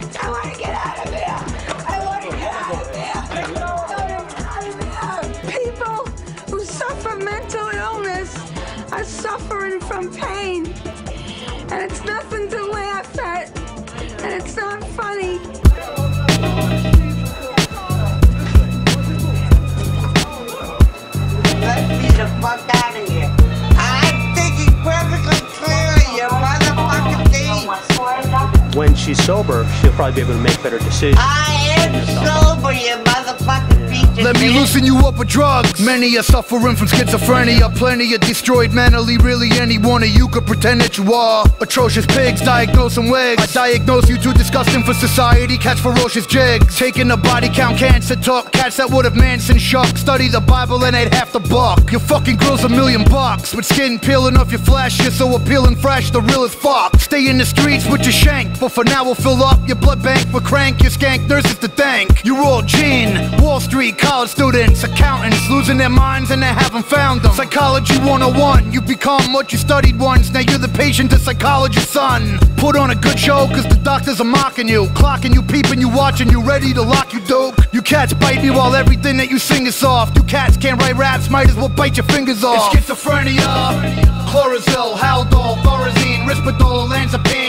I want to get out of here. I want to get out of here. People who suffer mental illness are suffering from pain. And it's nothing to laugh at. And it's not funny. Let me the fuck. When she's sober, she'll probably be able to make better decisions. I am sober, you of Let me loosen you up with drugs. Many are suffering from schizophrenia. Plenty are destroyed mentally. Really, any one of you could pretend that you are. Atrocious pigs, Diagnose diagnosing wigs. I diagnose you too disgusting for society. Catch ferocious jigs. Taking a body count cancer talk. Cats that would have Manson shock. Study the Bible and they'd have to buck. Your fucking grill's a million bucks. With skin peeling off your flesh. You're so appealing fresh, the real is fuck. Stay in the streets with your shank. But for now, we'll fill up your blood bank with crank. Your skank nurses to thank. You're all gene. Wall Street college students, accountants, losing their minds and they haven't found them. Psychology 101, you've become what you studied once. Now you're the patient, the psychologist's son. Put on a good show, cause the doctors are mocking you. Clocking you, peeping you, watching you, ready to lock you dope. You cats bite me while everything that you sing is soft. You cats can't write raps, might as well bite your fingers off. It's schizophrenia, clozaril, haldol, thorazine, risperdal, olanzapine.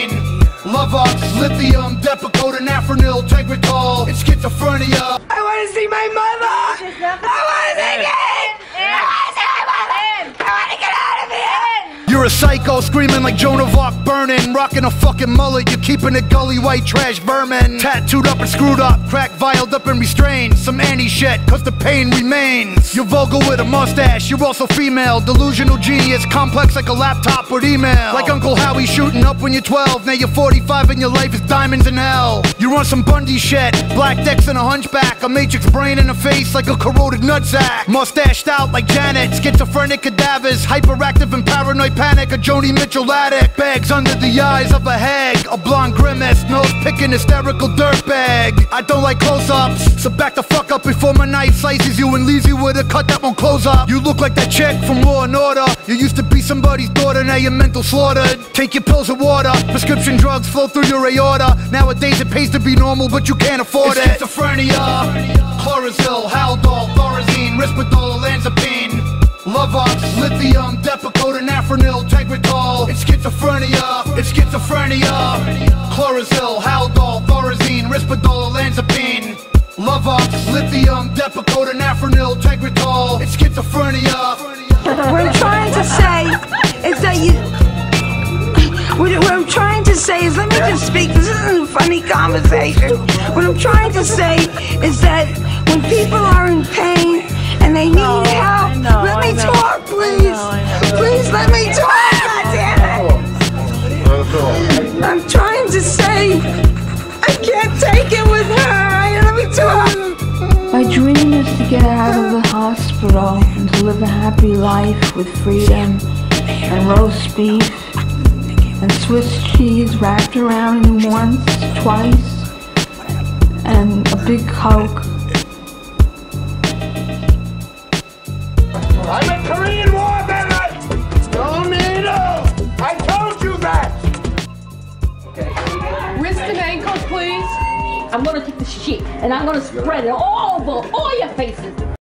Luvox, lithium, depakote, anafranil, tegretol. It's schizophrenia. I want to see my mother. I want to see kids. I want to my. I want to get out of here. You're a psycho screaming like Joan of Arc burning, rocking a fucking mullet. You're keeping it gully white trash vermin. Tattooed up and screwed up, crack vialed up and restrained. Some anti shit, cause the pain remains. You're vulgar with a mustache, you're also female. Delusional genius, complex like a laptop with email. Like Uncle Howie shooting up when you're 12. Now you're 45 and your life is diamonds in hell. You're on some Bundy shit, black decks and a hunchback. A matrix brain in the face like a corroded nutsack. Mustached out like Janet, schizophrenic cadavers, hyperactive and paranoid panic. A Joni Mitchell addict, bags under the eyes of a hag. A blonde grimace, nose picking hysterical dirtbag. I don't like close ups, so back the fuck up before my knife slices you and leaves you with a cut that won't close up. You look like that chick from Law and Order. You used to be somebody's daughter, now you're mental slaughtered. Take your pills of water, prescription drugs flow through your aorta. Nowadays it pays to be normal, but you can't afford It's it. Schizophrenia, clozaril, haldol, thorazine, risperdal, olanzapine. Luvox, lithium, depakote, anafranil, tegretol. Schizophrenia. Clozaril, haldol, thorazine, risperdal, olanzapine. Luvox, lithium, depakote, anafranil, tegretol. It's schizophrenia. What I'm trying to say is that you. What I'm trying to say is, let me just speak. This isn't a funny conversation. What I'm trying to say is that when people are in pain and they need dream is to get out of the hospital and to live a happy life with freedom and roast beef and Swiss cheese wrapped around once, twice, and a big Coke. I'm gonna take the shit and I'm gonna spread it all over all your faces.